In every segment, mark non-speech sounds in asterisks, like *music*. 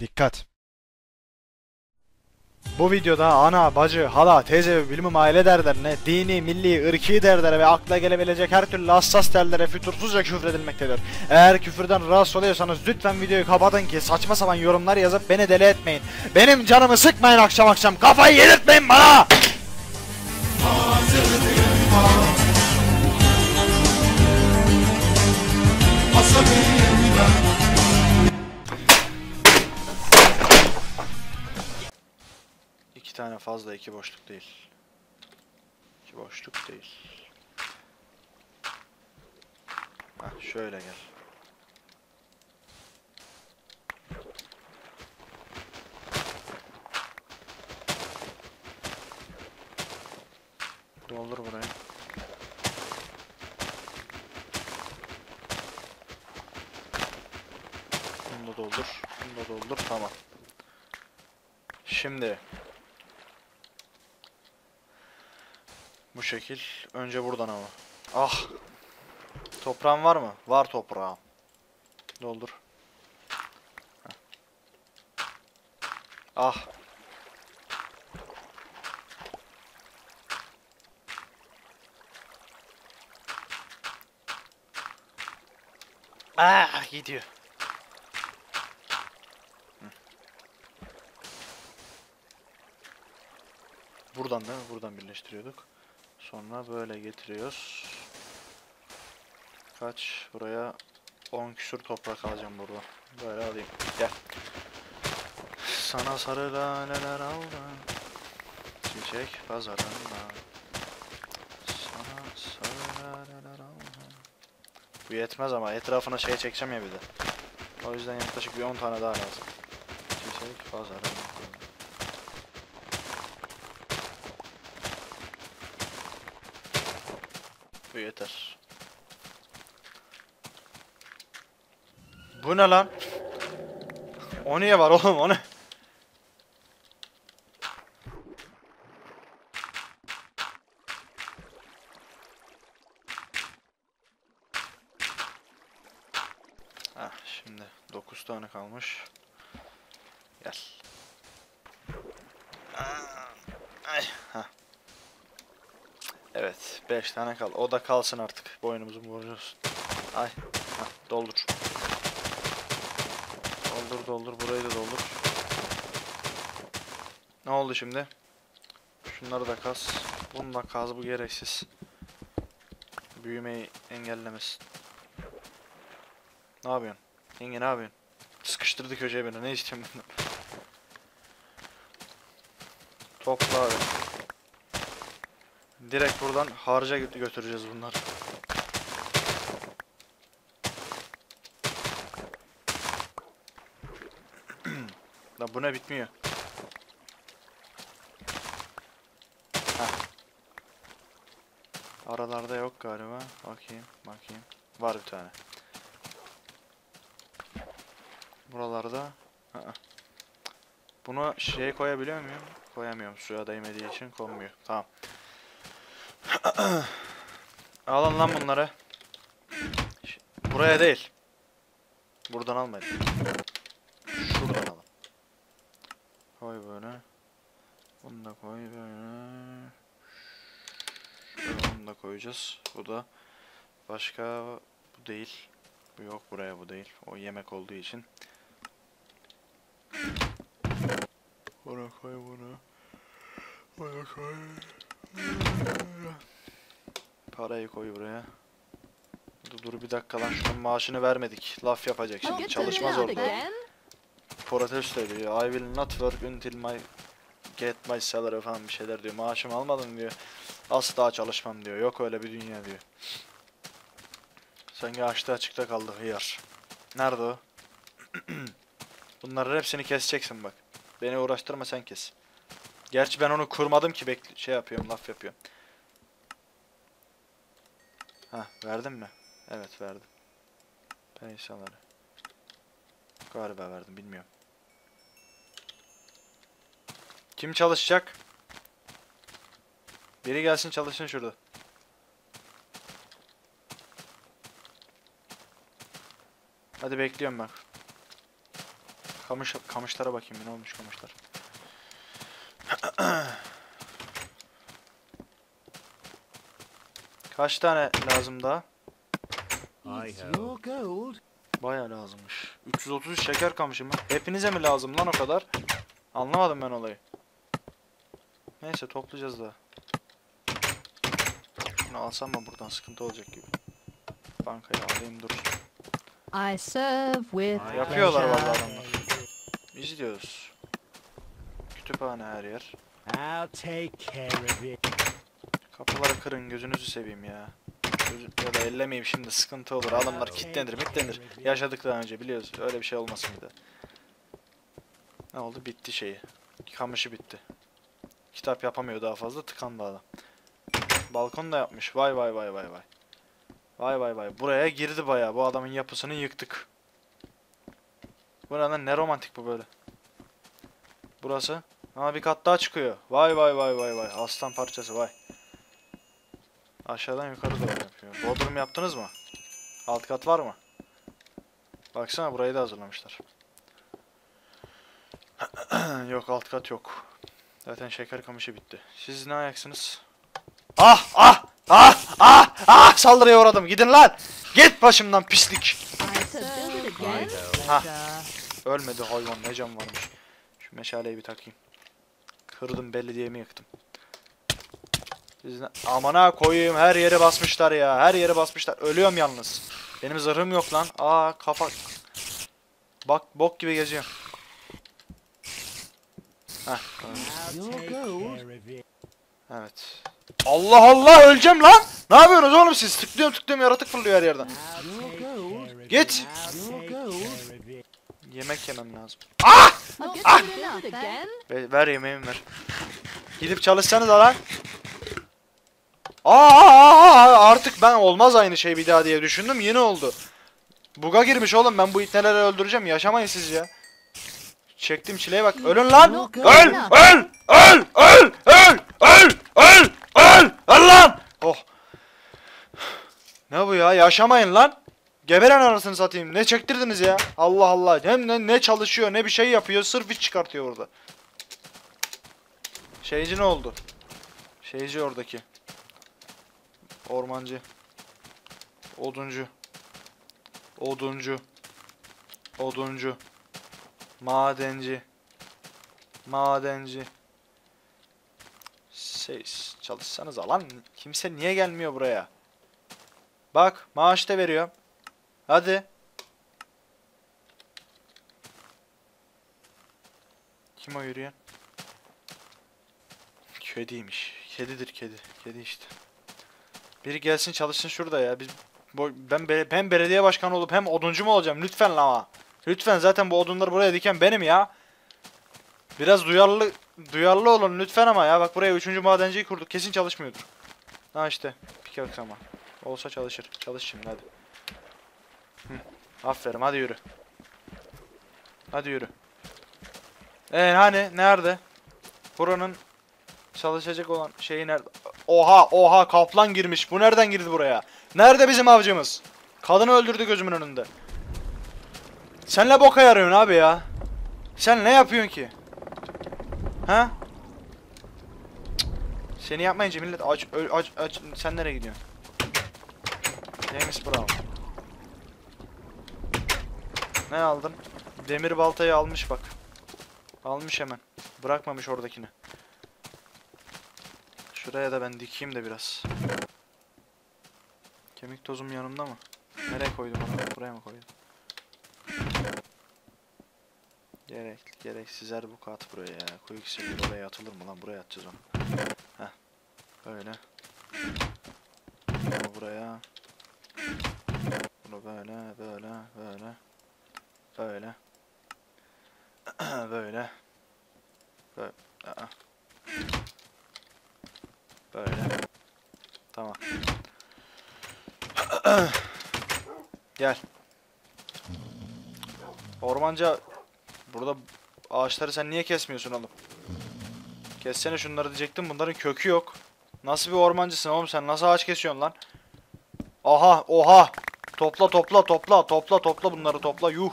Dikkat! Bu videoda ana, bacı, hala, teyze ve bilmem aile derlerine, dini, milli, ırki derlere ve akla gelebilecek her türlü hassas derlere fütursuzca küfredilmektedir. Eğer küfürden rahatsız oluyorsanız lütfen videoyu kapatın ki saçma sapan yorumlar yazıp beni deli etmeyin. Benim canımı sıkmayın akşam akşam, kafayı yedirtmeyin bana! Tane fazla, iki boşluk değil. İki boşluk değil. Heh, şöyle gel. Doldur burayı. Bunu da doldur. Bunu da doldur. Tamam. Şimdi bu şekil. Önce buradan ama. Ah. Toprağın var mı? Var toprağım. Doldur. Ah. Ah gidiyor. Buradan mi? Buradan birleştiriyorduk. Sonra böyle getiriyoruz. Kaç? Buraya 10 küsür toprak alacağım burada. Böyle alayım. Gel. Sana sarı laleler aldım. Çiçek pazarında. Sana sarı laleler aldım. Bu yetmez ama etrafına şey çekeceğim ya bir de. O yüzden yaklaşık bir 10 tane daha lazım. Çiçek pazarında. Bu yeter. Bu ne lan? O niye var oğlum o ne? Ah şimdi 9 tane kalmış. Gel. Ah, Ay, ha. Evet, 5 tane kal. O da kalsın artık. Boynumuzun borcu olsun. Ay, ha, doldur. Doldur, doldur. Burayı da doldur. Ne oldu şimdi? Şunları da kaz. Bunu da kaz, bu gereksiz. Büyümeyi engellemesin. Ne yapıyorsun? Yenge ne yapıyorsun? Sıkıştırdı köşeye beni. Ne istiyorsun bundan? Topla abi. Direkt buradan harca gö- götüreceğiz bunları. *clears throat* Lan bu ne bitmiyor. Aralarda yok galiba. Bakayım, bakayım. Var bir tane. Buralarda. Aa. Bunu şeye koyabiliyor muyum? Koyamıyorum. Suya değmediği için konmuyor. Tamam. *clears throat* Alın lan bunları. Buraya değil. Buradan almayın. Şuradan alın. Koy böyle. Bunu da koy böyle. Şöyle onu da koyacağız. Bu da başka bu değil. Bu yok buraya bu değil. O yemek olduğu için. Bunu koy bunu. Bunu koy. Parayı koy buraya. Dur, dur bir dakika lan şunun maaşını vermedik. Laf yapacak şimdi. Çalışmaz orada. Protesto ediyor. I will not work until my get my salary falan bir şeyler diyor. Maaşımı almadım diyor. Asla çalışmam diyor. Yok öyle bir dünya diyor. Sanki açta açıkta kaldı hıyar. Nerede o? *clears throat* Bunların hepsini keseceksin bak. Beni uğraştırma sen kes. Gerçi ben onu kurmadım ki bekle şey yapıyorum laf yapıyorum. Ha verdin mi? Evet verdim. Pensiyaları. Galiba verdim bilmiyorum. Kim çalışacak? Biri gelsin çalışsın şurada. Hadi bekliyorum bak. Kamış, kamışlara bakayım ne olmuş kamışlar. *clears throat* Kaç tane lazım daha? Baya lazımmış. 333 şeker kamışı mı? Hepinize mi lazım lan o kadar? Anlamadım ben olayı. Neyse toplayacağız daha. Şunu alsam mı buradan sıkıntı olacak gibi. Bankaya alayım dur. I serve with Yapıyorlar vallahi adamlar. İzliyoruz. Kütüphane her yer. I'll take care of it. Kapıları kırın gözünüzü seveyim ya. Ya da ellemeyeyim şimdi sıkıntı olur. Adamlar kilitlenir mitlenir. Yaşadık daha önce biliyoruz. Öyle bir şey olmasın bir de. Ne oldu? Bitti şeyi. Kamışı bitti. Kitap yapamıyor daha fazla tıkandı adam. Balkon da yapmış. Vay vay vay vay vay. Vay vay vay. Buraya girdi bayağı. Bu adamın yapısını yıktık. Buradan ne romantik bu böyle. Burası. Ama bir kat daha çıkıyor. Vay vay vay vay vay. Aslan parçası vay. Aşağıdan yukarı doğru yapıyor. Bodrum yaptınız mı? Alt kat var mı? Baksana burayı da hazırlamışlar. *clears throat* yok alt kat yok. Zaten şeker kamışı bitti. Siz ne ayaksınız? Ah ah ah ah ah saldırıya uğradım. Gidin lan. Git başımdan pislik. Ha. Ölmedi hayvan ne can varmış. Şu meşaleyi bir takayım. Kırdım belediyemi yıktım. Siz ne... Amana koyayım her yere basmışlar ya. Her yere basmışlar. Ölüyorum yalnız. Benim zırhım yok lan. Aa kafa. Bak bok gibi geziyorum. Heh. Evet. Allah Allah öleceğim lan. Ne yapıyorsunuz oğlum siz? Tıklıyorum tıklıyorum yaratık fırlıyor her yerden. Git. Yemek yemem lazım. Ah! again. Ver, ver yemeğimi ver. Gidip çalışsanız lan. Aa, aa, aa, artık ben olmaz aynı şey bir daha diye düşündüm yine oldu. Buga girmiş oğlum ben bu itneleri öldüreceğim yaşamayın siz ya. Çektim çileye bak ölün lan. Öl öl öl öl öl öl öl öl öl lan. Oh. Ne bu ya yaşamayın lan. Geberen anasını satayım. Ne çektirdiniz ya? Allah Allah. Hem ne, ne çalışıyor ne bir şey yapıyor. Sırf iç çıkartıyor orada. Şeyci ne oldu? Şeyci oradaki. Ormancı. Oduncu. Oduncu. Oduncu. Madenci. Madenci. Siz çalışsanız lan. Kimse niye gelmiyor buraya? Bak maaş da veriyorum. Hadi. Kim o yürüyen? Kediymiş. Kedidir kedi. Kedi işte. Biri gelsin çalışsın şurada ya. Biz ben be- hem belediye başkanı olup hem oduncu mu olacağım? Lütfen ama. Lütfen zaten bu odunları buraya diken benim ya. Biraz duyarlı duyarlı olun lütfen ama ya. Bak buraya 3. madenciyi kurduk. Kesin çalışmıyordur. Ha işte. Pickaxe ama. Olsa çalışır. Çalış şimdi hadi. Hı. Aferin hadi yürü. Hadi yürü. Ee hani nerede? Buranın çalışacak olan şeyi nerede? Oha oha kaplan girmiş. Bu nereden girdi buraya? Nerede bizim avcımız? Kadını öldürdü gözümün önünde. Sen ne boka yarıyorsun abi ya? Sen ne yapıyorsun ki? Ha? Seni yapmayınca millet aç, aç, aç. Sen nereye gidiyorsun? James Brown. Ne aldın? Demir baltayı almış bak. Almış hemen. Bırakmamış oradakini. Şuraya da ben dikeyim de biraz. Kemik tozum yanımda mı? Nereye koydum onu? Buraya mı koydum? Gerek, gereksiz bu kat buraya ya. Koyu kişileri oraya atılır mı lan? Buraya atacağız onu. Heh. Böyle. Bunu buraya. Bunu böyle, böyle, böyle. Böyle. *clears throat* böyle. Böyle. Aa. Böyle. Tamam. *clears throat* Gel. Ormanca burada ağaçları sen niye kesmiyorsun oğlum? Kessene şunları diyecektim. Bunların kökü yok. Nasıl bir ormancısın oğlum sen? Nasıl ağaç kesiyorsun lan? Aha, oha. Topla topla topla topla topla bunları topla. Yuh.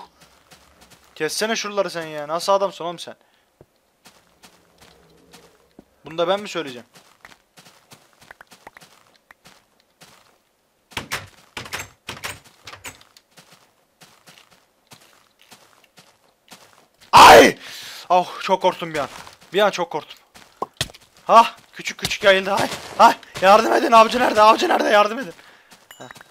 Kessene şuraları sen ya. Nasıl adamsın oğlum sen? Bunu da ben mi söyleyeceğim? Ay! Oh çok korktum bir an. Bir an çok korktum. Ha küçük küçük yayıldı. Ay ay yardım edin avcı nerede? Avcı nerede? Yardım edin. Heh.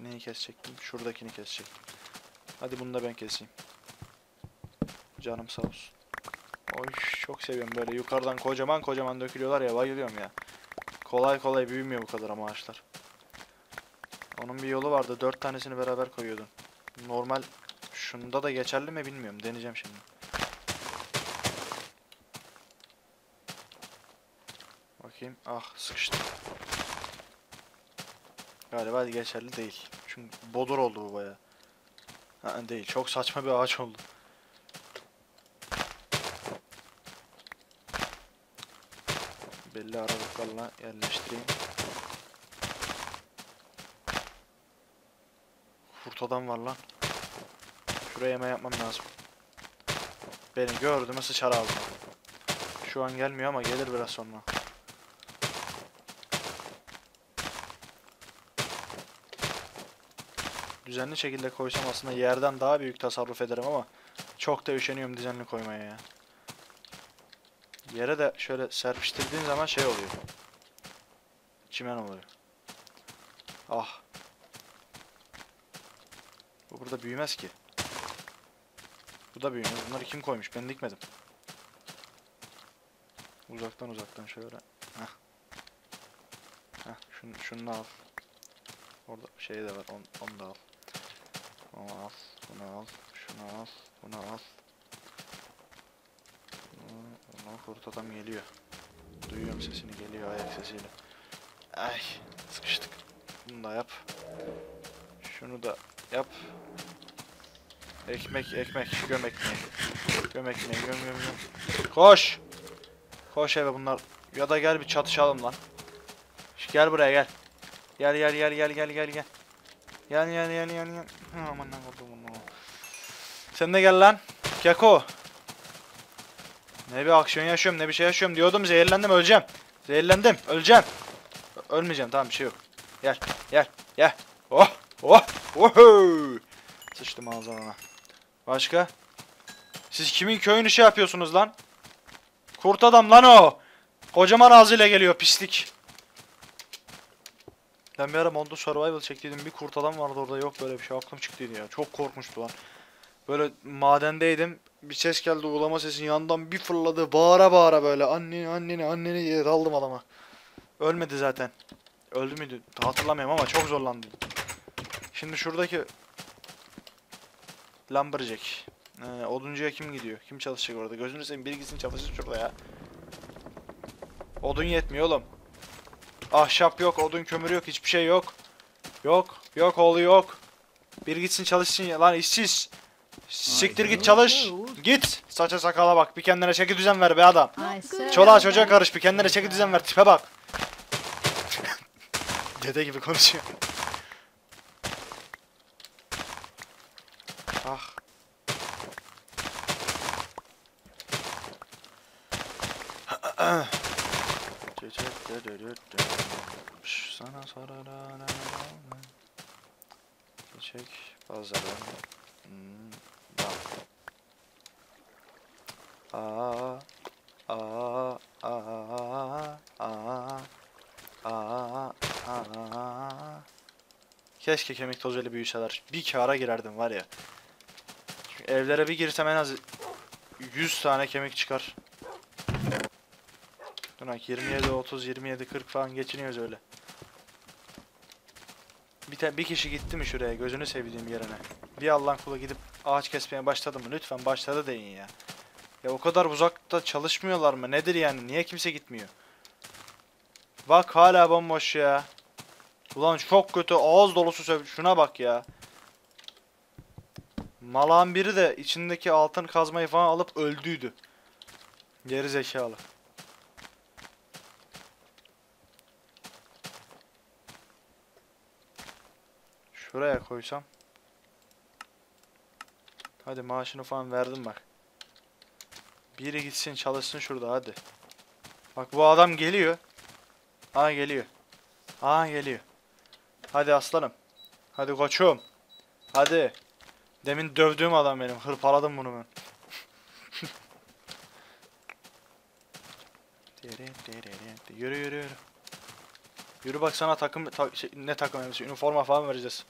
Neyi kesecektim? Şuradakini kesecektim. Hadi bunu da ben keseyim. Canım sağ olsun. Oy çok seviyorum böyle yukarıdan kocaman kocaman dökülüyorlar ya bayılıyorum ya. Kolay kolay büyümüyor bu kadar ama ağaçlar. Onun bir yolu vardı. Dört tanesini beraber koyuyordun. Normal şunda da geçerli mi bilmiyorum. Deneyeceğim şimdi. Bakayım. Ah sıkıştı. Galiba geçerli değil. Çünkü bodur oldu bu baya. Değil. Çok saçma bir ağaç oldu. Belli aralıklarla yerleştireyim. Kurt adam var lan. Şuraya yeme yapmam lazım. Beni gördü mü sıçar ağzıma. Şu an gelmiyor ama gelir biraz sonra. Düzenli şekilde koysam aslında yerden daha büyük tasarruf ederim ama çok da üşeniyorum düzenli koymaya ya. Yere de şöyle serpiştirdiğin zaman şey oluyor. Çimen oluyor. Ah. Bu burada büyümez ki. Bu da büyümez. Bunları kim koymuş? Ben dikmedim. Uzaktan uzaktan şöyle. Heh. Heh. Şunu, şunu al. Orada şey de var. On, onu da al. Onu al. Bunu al. Şunu al. Bunu al. Bunu, bunu kurt adam geliyor. Duyuyorum sesini geliyor ayak sesiyle. Ay sıkıştık. Bunu da yap. Şunu da yap. Ekmek ekmek göm ekmeği. Göm ekmeği göm göm göm. Koş. Koş eve bunlar. Ya da gel bir çatışalım lan. Gel buraya gel. Gel gel gel gel gel gel gel. Gel gel gel. Hı, Aman ne oldu bunu. Sen de gel lan. Keko. Ne bir aksiyon yaşıyorum ne bir şey yaşıyorum diyordum zehirlendim öleceğim. Zehirlendim öleceğim. Ö- Ölmeyeceğim tamam bir şey yok. Gel gel gel. Oh oh oh. Sıçtım ağzına. Başka? Siz kimin köyünü şey yapıyorsunuz lan? Kurt adam lan o. Kocaman ağzıyla geliyor pislik. Ben bir ara Mondo Survival çektiydim. Bir kurt adam vardı orada. Yok böyle bir şey. Aklım çıktıydı ya. Çok korkmuştu lan. Böyle madendeydim. Bir ses geldi. Ulama sesin yandan bir fırladı. Bağıra bağıra böyle. Anneni anneni anneni diye daldım adama. Ölmedi zaten. Öldü müydü? Hatırlamıyorum ama çok zorlandı. Şimdi şuradaki Lumberjack. Ee, oduncuya kim gidiyor? Kim çalışacak orada? Gözünü seveyim biri gitsin çalışsın şurada ya. Odun yetmiyor oğlum. Ahşap yok, odun kömürü yok, hiçbir şey yok. Yok, yok oğlu yok. Bir gitsin çalışsın ya lan işsiz. Siktir git çalış. Git. Saça sakala bak. Bir kendine çeki düzen ver be adam. Çoluğa çocuğa karış. Bir kendine çeki düzen ver. Tipe bak. *laughs* Dede gibi konuşuyor. Ah. Çiçek de de de de. Şş, Sana sarılan Çiçek pazarı. Hmm, bak. Aa, aa, aa, aa, aa, aa. Keşke kemik tozuyla büyüseler. Bir kâra girerdim var ya. Çünkü evlere bir girsem en az 100 tane kemik çıkar. Durak 27, 30, 27, 40 falan geçiniyoruz öyle. Bir, te- bir kişi gitti mi şuraya gözünü sevdiğim yerine. Bir Allah'ın kulu gidip ağaç kesmeye başladı mı? Lütfen başladı deyin ya. Ya o kadar uzakta çalışmıyorlar mı? Nedir yani? Niye kimse gitmiyor? Bak hala bomboş ya. Ulan çok kötü ağız dolusu söv. Şuna bak ya. Malağın biri de içindeki altın kazmayı falan alıp öldüydü. Geri zekalı. Şuraya koysam. Hadi maaşını falan verdim bak. Biri gitsin çalışsın şurada hadi. Bak bu adam geliyor. Aa geliyor. Aa geliyor. Hadi aslanım. Hadi koçum. Hadi. Demin dövdüğüm adam benim. Hırpaladım bunu ben. *laughs* yürü yürü yürü. Yürü bak sana takım ta- şey, ne takım elbise üniforma falan vereceğiz.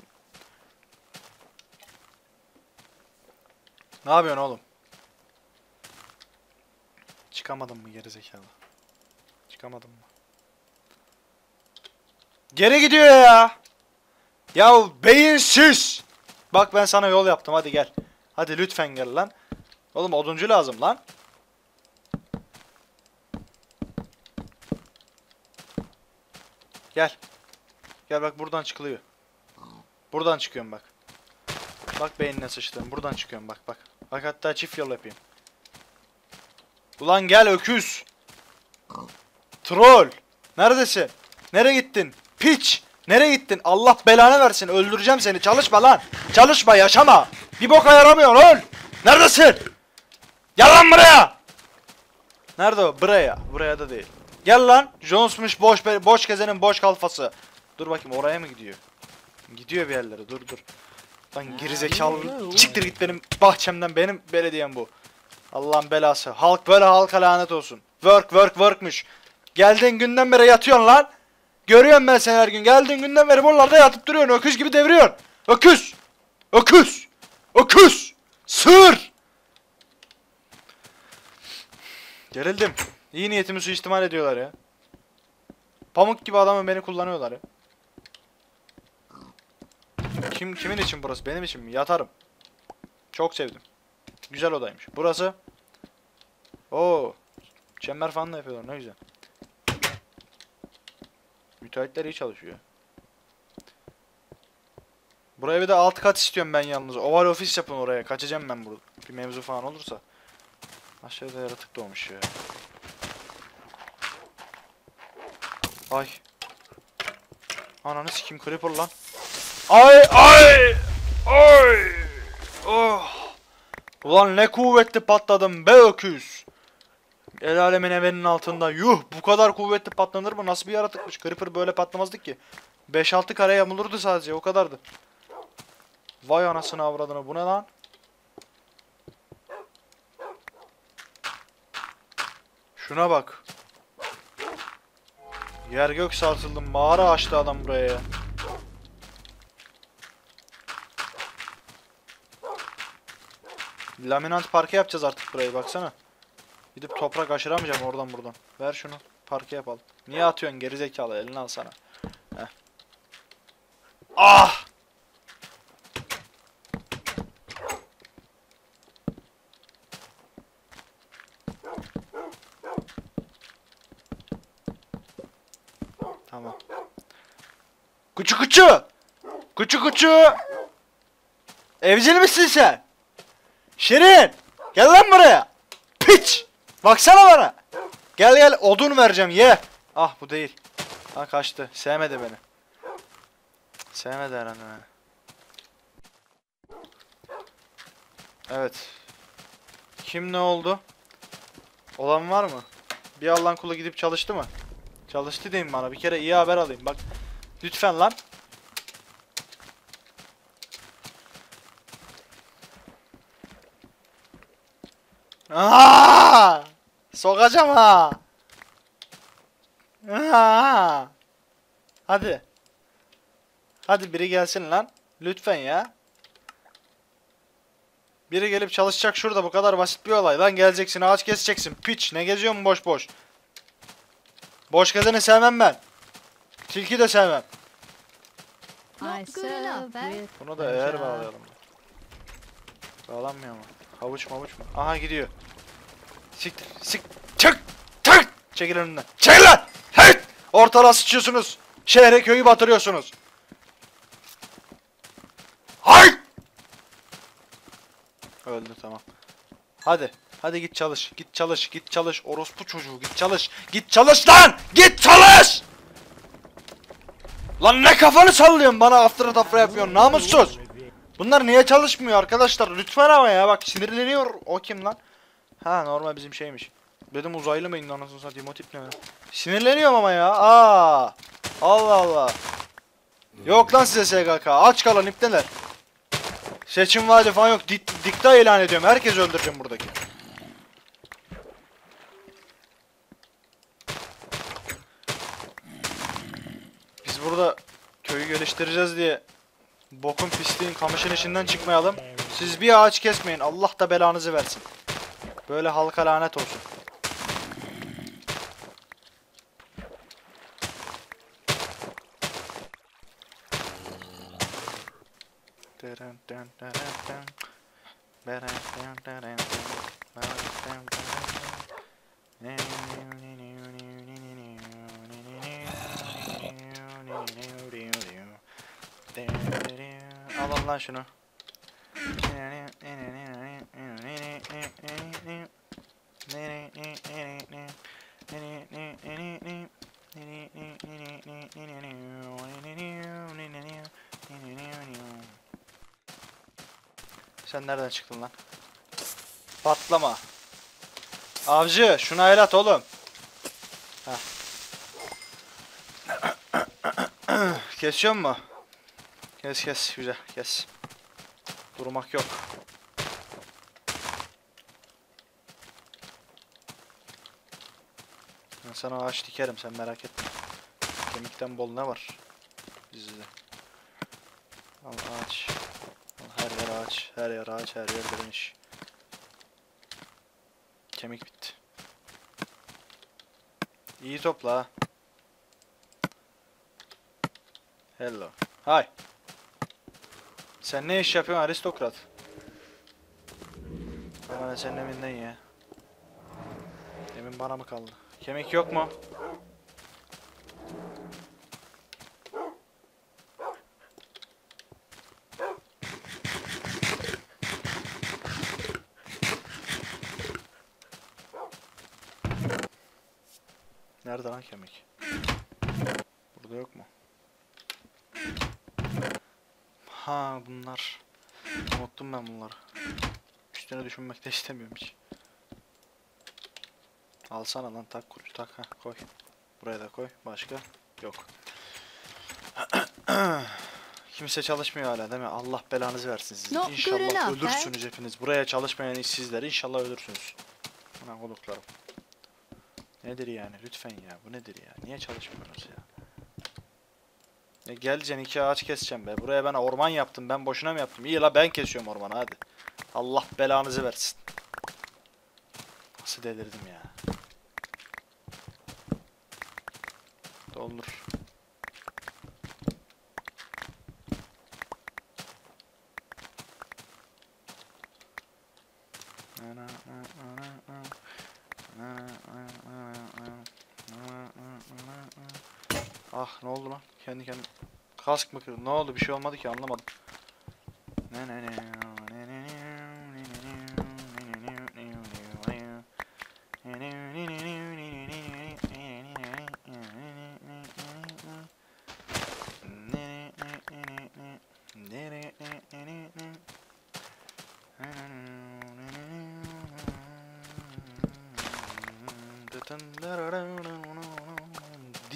Ne yapıyorsun oğlum? Çıkamadın mı geri zekalı? Çıkamadın mı? Geri gidiyor ya. Ya beyinsiz. Bak ben sana yol yaptım hadi gel. Hadi lütfen gel lan. Oğlum oduncu lazım lan. Gel. Gel bak buradan çıkılıyor. Buradan çıkıyorum bak. Bak beynine sıçtım. Buradan çıkıyorum bak bak. Bak hatta çift yol yapayım. Ulan gel öküz. Troll. Neredesin? Nereye gittin? Piç. Nereye gittin? Allah belanı versin. Öldüreceğim seni. Çalışma lan. Çalışma yaşama. Bir boka yaramıyor öl. Neredesin? Gel lan buraya. Nerede o? Buraya. Buraya da değil. Gel lan. Jones'muş boş boş gezenin boş kalfası. Dur bakayım oraya mı gidiyor? Gidiyor bir yerlere. Dur dur. Lan gerizekalı. Çıktır git benim bahçemden. Benim belediyem bu. Allah'ın belası. Halk böyle halka lanet olsun. Work work workmuş. Geldiğin günden beri yatıyorsun lan. Görüyorum ben seni her gün. Geldiğin günden beri buralarda yatıp duruyorsun. Öküz gibi deviriyorsun. Öküz. Öküz. Öküz. Sığır. Gerildim. İyi niyetimi suistimal ediyorlar ya. Pamuk gibi adamı beni kullanıyorlar ya. Kim kimin için burası? Benim için mi? Yatarım. Çok sevdim. Güzel odaymış. Burası. Oo. Çember falan da yapıyorlar. Ne güzel. Müteahhitler iyi çalışıyor. Buraya bir de alt kat istiyorum ben yalnız. Oval ofis yapın oraya. Kaçacağım ben burada. Bir mevzu falan olursa. Aşağıda yaratık doğmuş ya. Ay. Ananı sikim creeper lan. Ay ay ay. Oh. Ulan ne kuvvetli patladım be öküz. El alemin evinin altında. Yuh bu kadar kuvvetli patlanır mı? Nasıl bir yaratıkmış? Creeper böyle patlamazdı ki. 5-6 kare yamulurdu sadece o kadardı. Vay anasını avradını bu ne lan? Şuna bak. Yer gök sarsıldı. Mağara açtı adam buraya ya. Laminant parke yapacağız artık burayı baksana. Gidip toprak aşıramayacağım oradan buradan. Ver şunu. Parke yapalım. Niye atıyorsun gerizekalı elini al sana. Heh. Ah! Tamam. Kuçu kuçu! Kuçu kuçu! Evcil misin sen? Şirin! Gel lan buraya! Piç! Baksana bana! Gel gel odun vereceğim ye! Ah bu değil. Ha kaçtı. Sevmedi beni. Sevmedi herhalde beni. Evet. Kim ne oldu? Olan var mı? Bir Allah'ın kulu gidip çalıştı mı? Çalıştı deyin bana. Bir kere iyi haber alayım. Bak. Lütfen lan. Aa! Sokacağım ha. Aa! Hadi. Hadi biri gelsin lan. Lütfen ya. Biri gelip çalışacak şurada bu kadar basit bir olay. Lan geleceksin ağaç keseceksin. Piç ne geziyorsun boş boş. Boş gezeni sevmem ben. Tilki de sevmem. Eh? Bunu da eğer bağlayalım. Bağlanmıyor mu? Havuç mavuç mu? Aha gidiyor. Siktir. Sik. Çık. Çık. Çekil önümden. Çekil lan. Hey. Ortalığa sıçıyorsunuz. Şehre köyü batırıyorsunuz. Hay! Öldü tamam. Hadi. Hadi git çalış. Git çalış. Git çalış. Orospu çocuğu git çalış. Git çalış lan! Git çalış! Lan ne kafanı sallıyorsun bana after tafra yapıyorsun namussuz. Bunlar niye çalışmıyor arkadaşlar? Lütfen ama ya bak sinirleniyor. O kim lan? Ha normal bizim şeymiş. Dedim uzaylı mıydı anasını satayım o tip ne? Sinirleniyorum ama ya. Aa! Allah Allah. Yok lan size SGK. Aç kalan ipteler. Seçim vaadi falan yok. Dik dikta ilan ediyorum. Herkes öldüreceğim buradaki. Biz burada köyü geliştireceğiz diye bokun pisliğin kamışın içinden çıkmayalım. Siz bir ağaç kesmeyin. Allah da belanızı versin. Böyle halka lanet olsun. Dırın dın dırın Sen nereden çıktın lan? Patlama. Avcı şuna el at oğlum. *coughs* Kesiyor mu? Kes kes güzel kes. Durmak yok. Sana ağaç dikerim sen merak etme. Kemikten bol ne var? Bizde. Al ağaç. Al her yer ağaç. Her yer ağaç. Her yer direniş. Kemik bitti. İyi topla. Hello. Hi. Sen ne iş yapıyorsun aristokrat? Bana ne senin evinden ya. Emin bana mı kaldı? Kemik yok mu? Nerede lan kemik? Burada yok mu? Ha bunlar. Unuttum ben bunları. Üstüne düşünmek de *laughs* istemiyorum hiç. Alsana lan tak kuruş tak ha koy. Buraya da koy. Başka? Yok. *clears throat* Kimse çalışmıyor hala değil mi? Allah belanızı versin sizin. Good İnşallah ölürsünüz hepiniz. Buraya çalışmayan işsizler. İnşallah ölürsünüz. Ulan oğluklarım. Nedir yani? Lütfen ya. Bu nedir ya? Niye çalışmıyorsunuz ya? E geleceksin iki ağaç keseceğim be. Buraya ben orman yaptım. Ben boşuna mı yaptım? İyi la ben kesiyorum ormanı hadi. Allah belanızı versin. Nasıl delirdim ya. Doldur. Ah ne oldu lan? Kendi kendine kask mı kırdı? Ne oldu? Bir şey olmadı ki anlamadım. Ne ne ne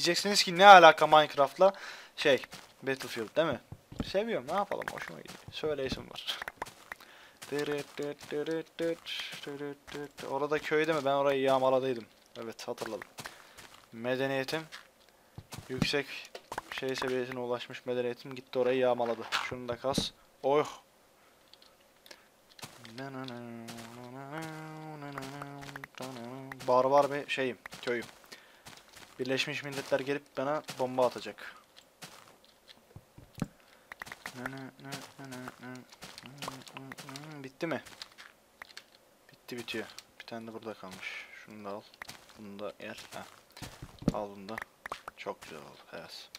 Diyeceksiniz ki ne alaka Minecraft'la şey Battlefield değil mi? Seviyorum ne yapalım hoşuma gidiyor. Söyleyesim var. *laughs* Orada köyde mi? Ben orayı yağmaladıydım. Evet hatırladım. Medeniyetim yüksek şey seviyesine ulaşmış medeniyetim gitti orayı yağmaladı. Şunu da kas. Oh. Barbar bir şeyim, köyüm. Birleşmiş Milletler gelip bana bomba atacak. Bitti mi? Bitti bitiyor. Bir tane de burada kalmış. Şunu da al. Bunu da yer. Heh. Al bunu da. Çok güzel oldu. Evet.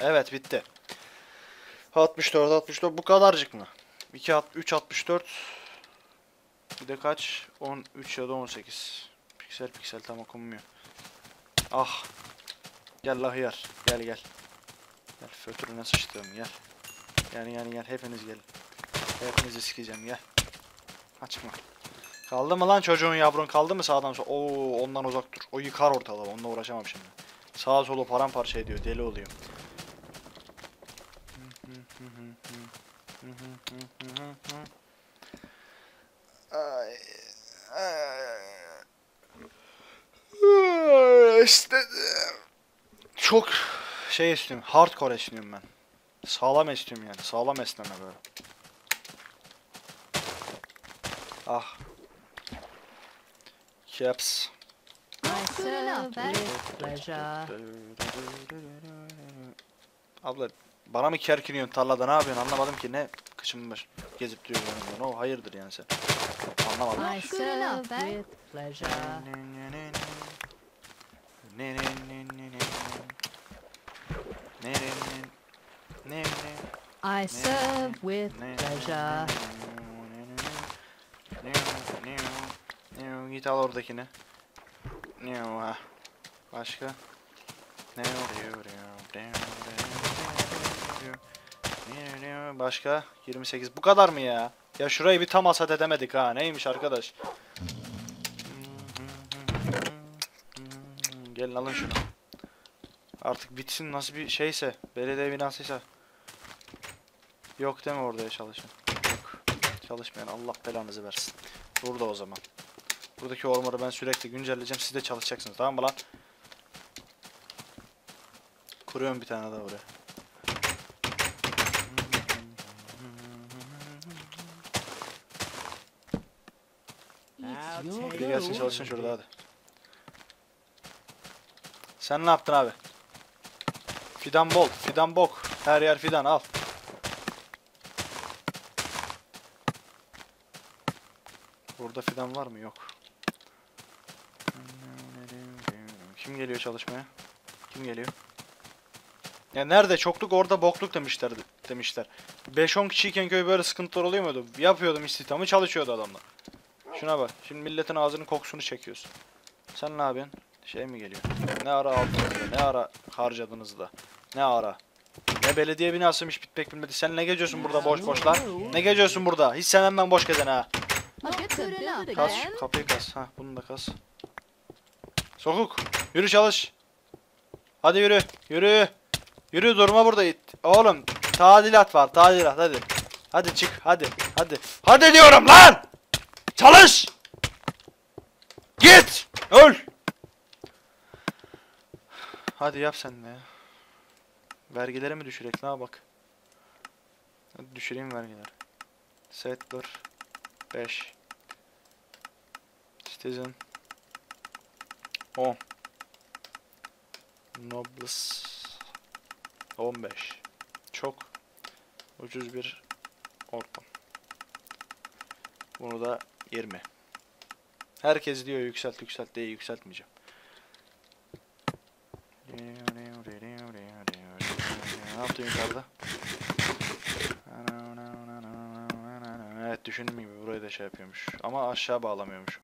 Evet bitti. 64 64 bu kadarcık mı? 2 at 3 64 bir de kaç? 13 ya da 18. Piksel piksel tam okunmuyor. Ah. Gel la hıyar. Gel gel. Gel fötürüne sıçtım gel. Gel gel gel hepiniz gelin. Hepinizi sikeceğim gel. Açma. Kaldı mı lan çocuğun yavrun kaldı mı sağdan sola? Oo ondan uzak dur. O yıkar ortalığı. Onunla uğraşamam şimdi. Sağa solu paramparça ediyor. Deli oluyor. Ay, ay, İşte çok şey istiyorum. Hardcore istiyorum ben. Sağlam istiyorum yani. Sağlam esneme böyle. Ah. Caps. Abla bana mı kerkiniyorsun tarlada ne yapıyorsun anlamadım ki ne kıçım baş gezip duruyorsun yani. O hayırdır yani sen. Anlamadım. I serve with pleasure. I serve with pleasure. Git al oradakini. Ha. Başka? Başka? 28. Bu kadar mı ya? Ya şurayı bir tam hasat edemedik ha. Neymiş arkadaş? Gelin alın şunu. Artık bitsin nasıl bir şeyse. Belediye binasıysa. Yok mi orada çalışan? Yok. Çalışmayan Allah belanızı versin. Burada o zaman. Buradaki ormanı ben sürekli güncelleyeceğim. Siz de çalışacaksınız tamam mı lan? Kuruyorum bir tane daha buraya. I'll your take Biri gelsin gold. çalışsın şurada hadi. Sen ne yaptın abi? Fidan bol, fidan bok. Her yer fidan al. Burada fidan var mı? Yok. Kim geliyor çalışmaya? Kim geliyor? Ya nerede çokluk orada bokluk demişler demişler. 5-10 kişiyken köy böyle sıkıntılar oluyor muydu? Yapıyordum istihdamı çalışıyordu adamlar. Şuna bak. Şimdi milletin ağzının kokusunu çekiyorsun. Sen ne yapıyorsun? Şey mi geliyor? Ne ara aldınız da, ne ara harcadınız da, ne ara. Ne belediye binasıymış bitmek bilmedi. Sen ne geziyorsun burada boş boş lan? Ne geziyorsun burada? Hiç sevmem ben boş gezen ha. Kas, şu kapıyı kas. Ha, bunu da kas. Sokuk. Yürü çalış. Hadi yürü. Yürü. Yürü durma burada it. Oğlum tadilat var tadilat hadi. Hadi çık hadi hadi. Hadi diyorum lan. Çalış. Git. Öl. Hadi yap sen de ya. Vergileri mi düşürek ne bak. Hadi düşüreyim vergileri. Settler 5 Citizen 10 Nobles 15 Çok ucuz bir ortam. Bunu da 20 Herkes diyor yükselt yükselt diye yükseltmeyeceğim. Ne yaptın yukarıda? Evet düşündüğüm gibi burayı da şey yapıyormuş. Ama aşağı bağlamıyormuş.